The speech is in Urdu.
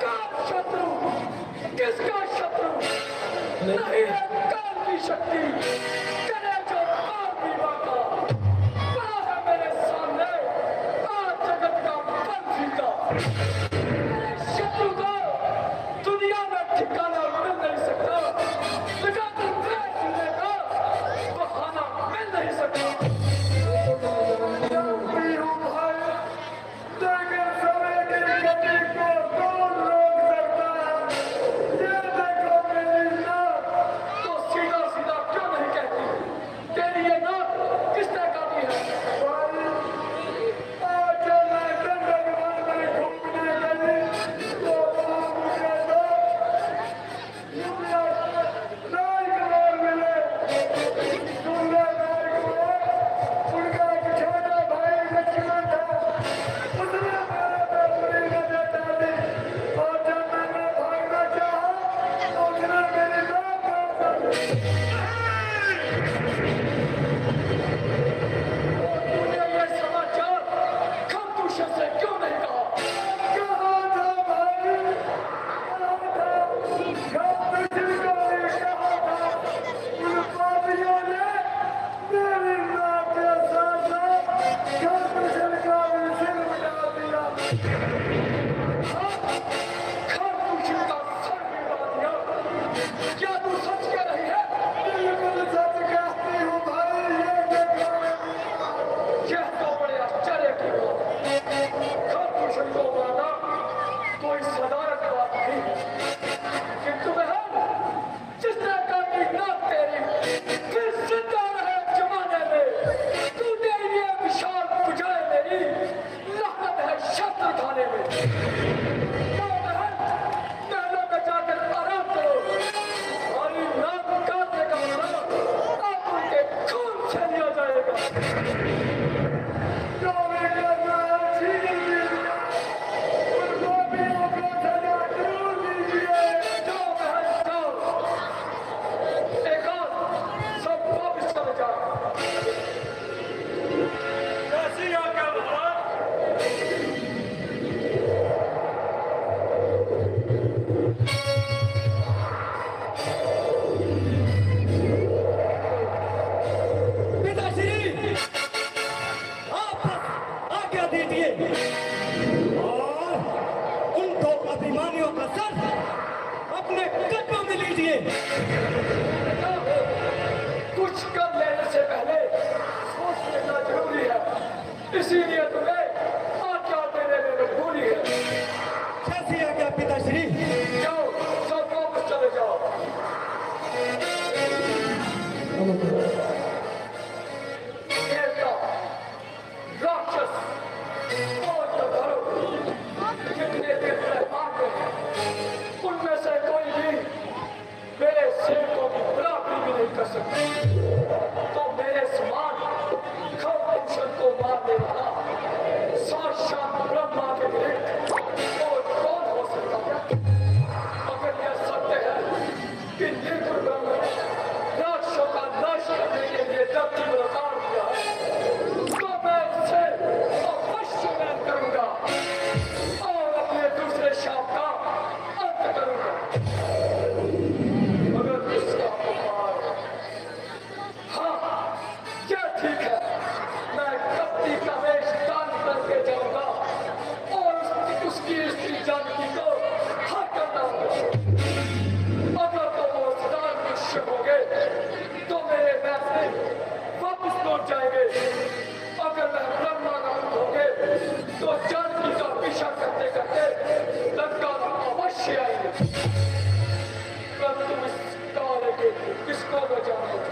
کا شترو کس کا شترو؟ نہیں ہے کون کی شکتی اور ان کو ابھیمانیوں کا سر اپنے قدموں میں لیجیے 各个教练。